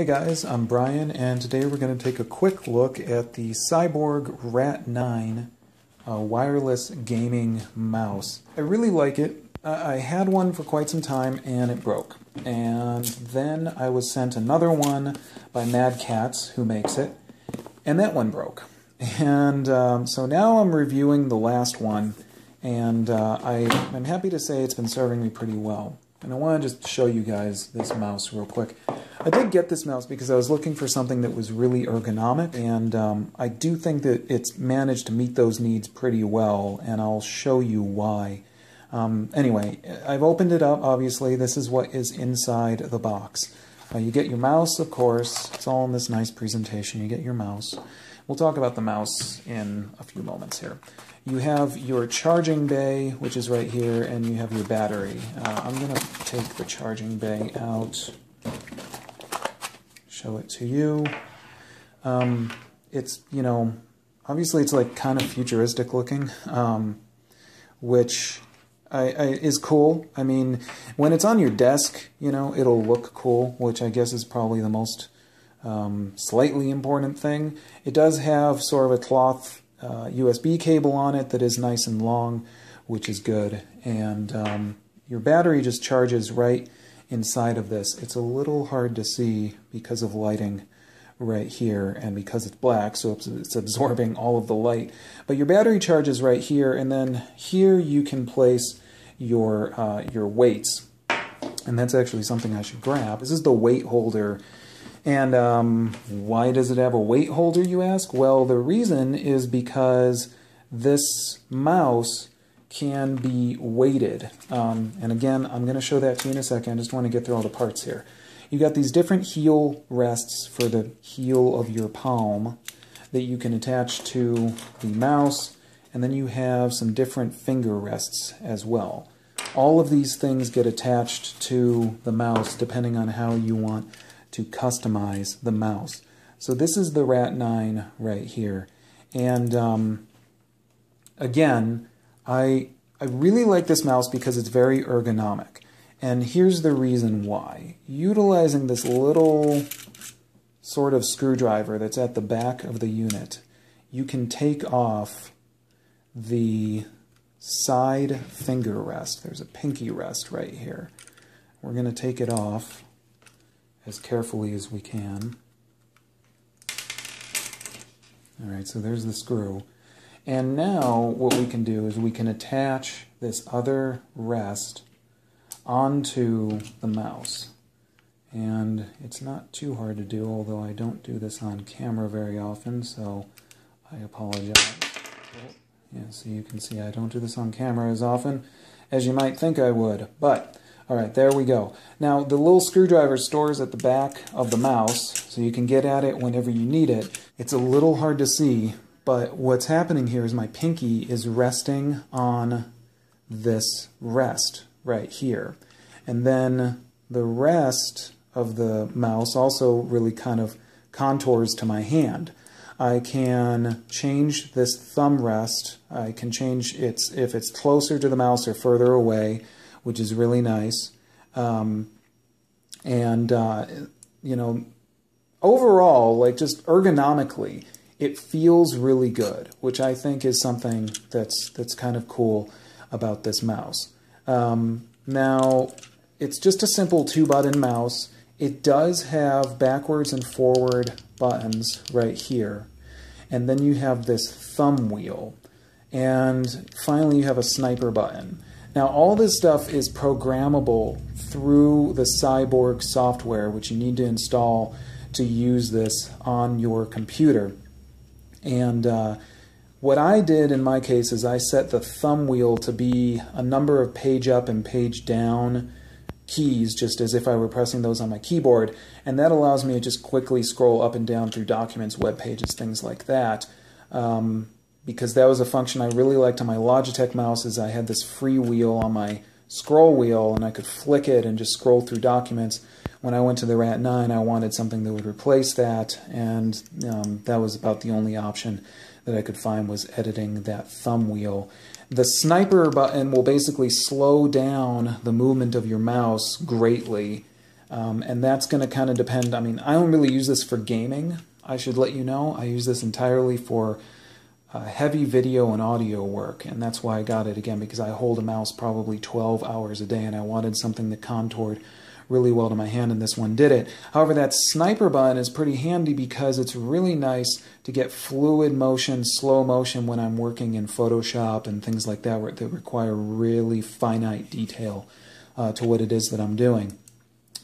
Hey guys, I'm Brian, and today we're going to take a quick look at the Cyborg Rat9 uh, wireless gaming mouse. I really like it. I had one for quite some time and it broke. And then I was sent another one by Mad Catz, who makes it, and that one broke. And um, so now I'm reviewing the last one, and uh, I, I'm happy to say it's been serving me pretty well. And I want to just show you guys this mouse real quick. I did get this mouse because I was looking for something that was really ergonomic, and um, I do think that it's managed to meet those needs pretty well, and I'll show you why. Um, anyway, I've opened it up, obviously. This is what is inside the box. Uh, you get your mouse, of course. It's all in this nice presentation. You get your mouse. We'll talk about the mouse in a few moments here. You have your charging bay, which is right here, and you have your battery. Uh, I'm going to take the charging bay out show it to you. Um, it's, you know, obviously it's like kind of futuristic looking, um, which I, I, is cool. I mean, when it's on your desk, you know, it'll look cool, which I guess is probably the most um, slightly important thing. It does have sort of a cloth uh, USB cable on it that is nice and long, which is good. And um, your battery just charges right inside of this. It's a little hard to see because of lighting right here and because it's black so it's, absorbing all of the light. But your battery charges right here and then here you can place your uh, your weights. And that's actually something I should grab. This is the weight holder. And um, why does it have a weight holder you ask? Well the reason is because this mouse can be weighted. Um, and again, I'm going to show that to you in a second. I just want to get through all the parts here. You got these different heel rests for the heel of your palm that you can attach to the mouse, and then you have some different finger rests as well. All of these things get attached to the mouse depending on how you want to customize the mouse. So this is the Rat9 right here. And um, again, I, I really like this mouse because it's very ergonomic. And here's the reason why. Utilizing this little sort of screwdriver that's at the back of the unit, you can take off the side finger rest. There's a pinky rest right here. We're going to take it off as carefully as we can. All right, so there's the screw. And now what we can do is we can attach this other rest onto the mouse. And it's not too hard to do, although I don't do this on camera very often, so I apologize. Yeah, so you can see I don't do this on camera as often as you might think I would. But, alright, there we go. Now, the little screwdriver stores at the back of the mouse, so you can get at it whenever you need it. It's a little hard to see, but what's happening here is my pinky is resting on this rest right here. And then the rest of the mouse also really kind of contours to my hand. I can change this thumb rest. I can change its if it's closer to the mouse or further away, which is really nice. Um, and uh, you know, overall, like just ergonomically, it feels really good, which I think is something that's that's kind of cool about this mouse. Um, now, it's just a simple two-button mouse. It does have backwards and forward buttons right here. And then you have this thumb wheel. And finally, you have a sniper button. Now, all this stuff is programmable through the Cyborg software, which you need to install to use this on your computer. And uh, what I did in my case is I set the thumb wheel to be a number of page up and page down keys, just as if I were pressing those on my keyboard. And that allows me to just quickly scroll up and down through documents, web pages, things like that. Um, because that was a function I really liked on my Logitech mouse is I had this free wheel on my scroll wheel and I could flick it and just scroll through documents. When I went to the Rat9, I wanted something that would replace that, and um, that was about the only option that I could find was editing that thumb wheel. The sniper button will basically slow down the movement of your mouse greatly Um, and that's going to kind of depend. I mean, I don't really use this for gaming. I should let you know. I use this entirely for uh, heavy video and audio work, and that's why I got it again because I hold a mouse probably 12 hours a day, and I wanted something that contoured really well to my hand, and this one did it. However, that sniper button is pretty handy because it's really nice to get fluid motion, slow motion when I'm working in Photoshop and things like that that require really finite detail uh, to what it is that I'm doing.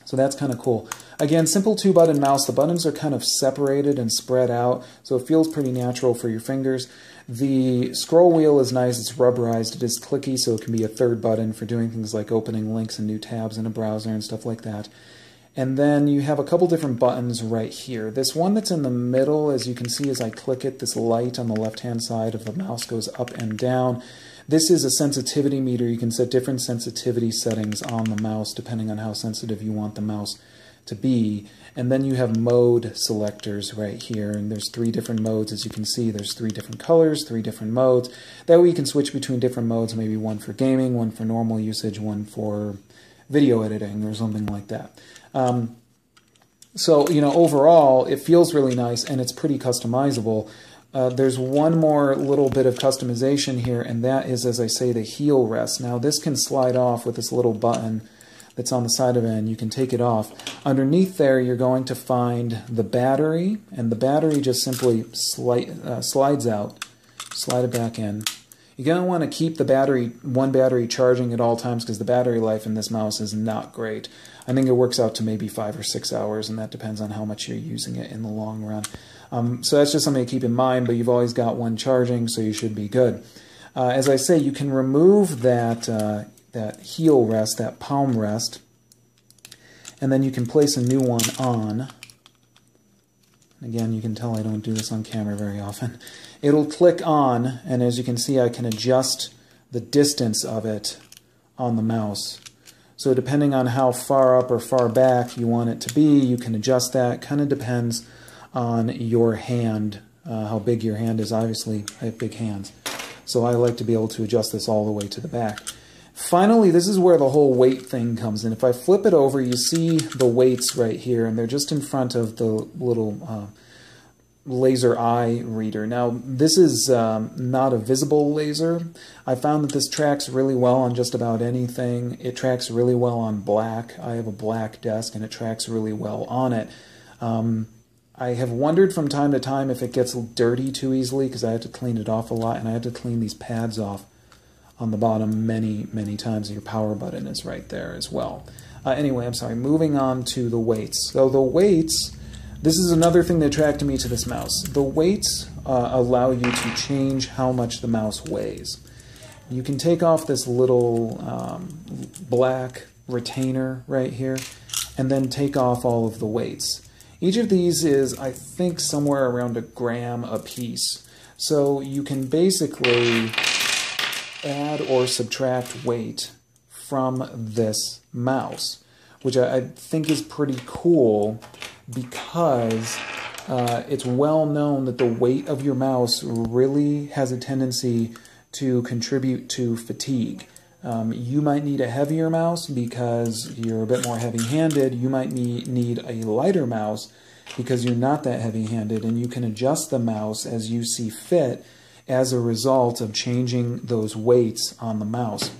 So that's kind of cool. Again, simple two button mouse. The buttons are kind of separated and spread out, so it feels pretty natural for your fingers. The scroll wheel is nice. It's rubberized. It is clicky, so it can be a third button for doing things like opening links and new tabs in a browser and stuff like that. And then you have a couple different buttons right here. This one that's in the middle, as you can see as I click it, this light on the left-hand side of the mouse goes up and down. This is a sensitivity meter. You can set different sensitivity settings on the mouse depending on how sensitive you want the mouse to be. And then you have mode selectors right here, and there's three different modes. As you can see, there's three different colors, three different modes. That way you can switch between different modes, maybe one for gaming, one for normal usage, one for video editing, or something like that. Um, so, you know, overall, it feels really nice, and it's pretty customizable. Uh, there's one more little bit of customization here, and that is, as I say, the heel rest. Now, this can slide off with this little button that's on the side of it, and you can take it off. Underneath there, you're going to find the battery, and the battery just simply slide, uh, slides out. Slide it back in. You're going to want to keep the battery, one battery charging at all times because the battery life in this mouse is not great. I think it works out to maybe five or six hours, and that depends on how much you're using it in the long run. Um, so that's just something to keep in mind, but you've always got one charging, so you should be good. Uh, as I say, you can remove that, uh, that heel rest, that palm rest, and then you can place a new one on. Again, you can tell I don't do this on camera very often. It'll click on, and as you can see, I can adjust the distance of it on the mouse. So depending on how far up or far back you want it to be, you can adjust that. Kind of depends on your hand, uh, how big your hand is. Obviously, I have big hands, so I like to be able to adjust this all the way to the back. Finally, this is where the whole weight thing comes in. If I flip it over, you see the weights right here, and they're just in front of the little uh, laser eye reader. Now, this is um, not a visible laser. I found that this tracks really well on just about anything. It tracks really well on black. I have a black desk, and it tracks really well on it. Um, I have wondered from time to time if it gets dirty too easily because I had to clean it off a lot and I had to clean these pads off on the bottom many, many times. Your power button is right there as well. Uh, anyway, I'm sorry, moving on to the weights. So the weights, this is another thing that attracted me to this mouse. The weights uh, allow you to change how much the mouse weighs. You can take off this little um, black retainer right here and then take off all of the weights. Each of these is, I think, somewhere around a gram a piece. So you can basically add or subtract weight from this mouse, which I, think is pretty cool because uh, it's well known that the weight of your mouse really has a tendency to contribute to fatigue. Um, you might need a heavier mouse because you're a bit more heavy-handed. You might need a lighter mouse because you're not that heavy-handed, and you can adjust the mouse as you see fit as a result of changing those weights on the mouse.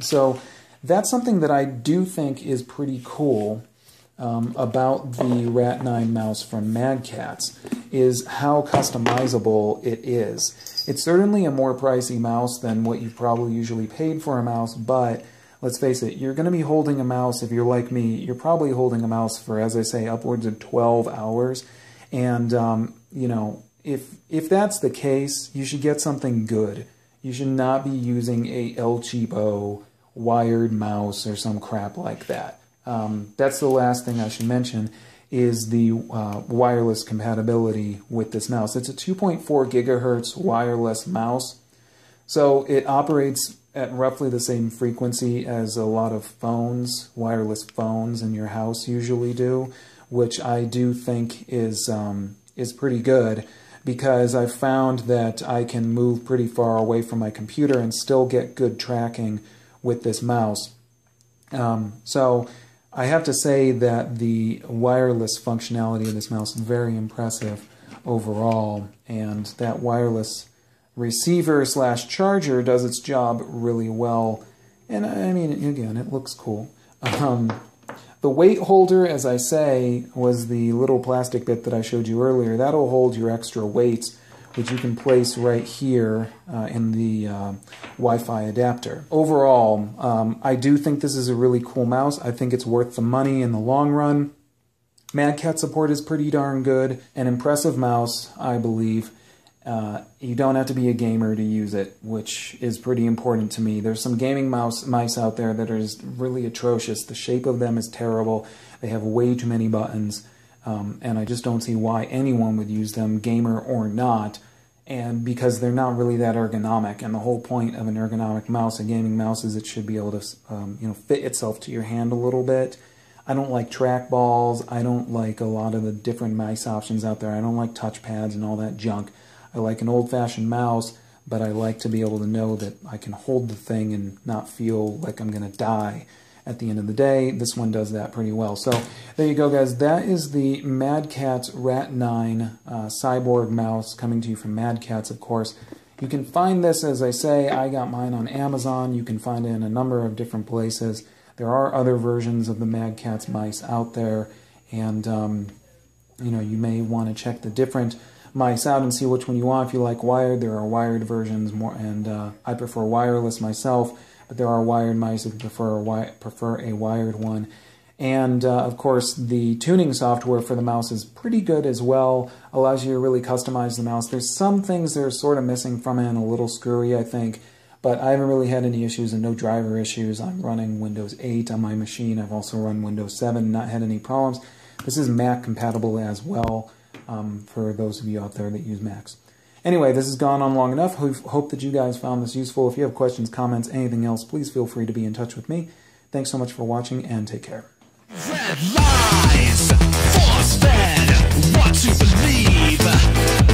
So that's something that I do think is pretty cool um, about the Rat 9 mouse from Mad Catz is how customizable it is. It's certainly a more pricey mouse than what you've probably usually paid for a mouse, but let's face it, you're going to be holding a mouse, if you're like me, you're probably holding a mouse for, as I say, upwards of 12 hours. And, um, you know, if, if that's the case, you should get something good. You should not be using a El Cheapo wired mouse or some crap like that. Um, that's the last thing I should mention is the uh, wireless compatibility with this mouse. It's a 2.4 gigahertz wireless mouse, so it operates at roughly the same frequency as a lot of phones, wireless phones in your house usually do, which I do think is um, is pretty good because I've found that I can move pretty far away from my computer and still get good tracking with this mouse. Um, so I have to say that the wireless functionality of this mouse is very impressive overall, and that wireless receiver slash charger does its job really well. And I mean, again, it looks cool. Um, the weight holder, as I say, was the little plastic bit that I showed you earlier. That'll hold your extra weights, which you can place right here uh, in the uh, Wi-Fi adapter. Overall, um, I do think this is a really cool mouse. I think it's worth the money in the long run. Mad Catz support is pretty darn good. An impressive mouse, I believe. Uh, you don't have to be a gamer to use it, which is pretty important to me. There's some gaming mouse mice out there that are really atrocious. The shape of them is terrible. They have way too many buttons, um, and I just don't see why anyone would use them, gamer or not. And because they're not really that ergonomic, and the whole point of an ergonomic mouse, a gaming mouse, is it should be able to, um, you know, fit itself to your hand a little bit. I don't like trackballs. I don't like a lot of the different mice options out there. I don't like touchpads and all that junk. I like an old-fashioned mouse, but I like to be able to know that I can hold the thing and not feel like I'm going to die at the end of the day. This one does that pretty well. So there you go, guys. That is the Mad Catz Rat 9 uh, Cyborg mouse coming to you from Mad Catz, of course. You can find this, as I say, I got mine on Amazon. You can find it in a number of different places. There are other versions of the Mad Catz mice out there, and um, you know you may want to check the different mice out and see which one you want. If you like wired, there are wired versions more, and uh, I prefer wireless myself, but there are wired mice if you prefer a, wi prefer a wired one. And uh, of course, the tuning software for the mouse is pretty good as well. Allows you to really customize the mouse. There's some things that are sort of missing from it and a little screwy, I think. But I haven't really had any issues and no driver issues. I'm running Windows 8 on my machine. I've also run Windows 7, not had any problems. This is Mac compatible as well um, for those of you out there that use Macs. Anyway, this has gone on long enough. Hope that you guys found this useful. If you have questions, comments, anything else, please feel free to be in touch with me. Thanks so much for watching and take care. Red lies, force fed, what believe.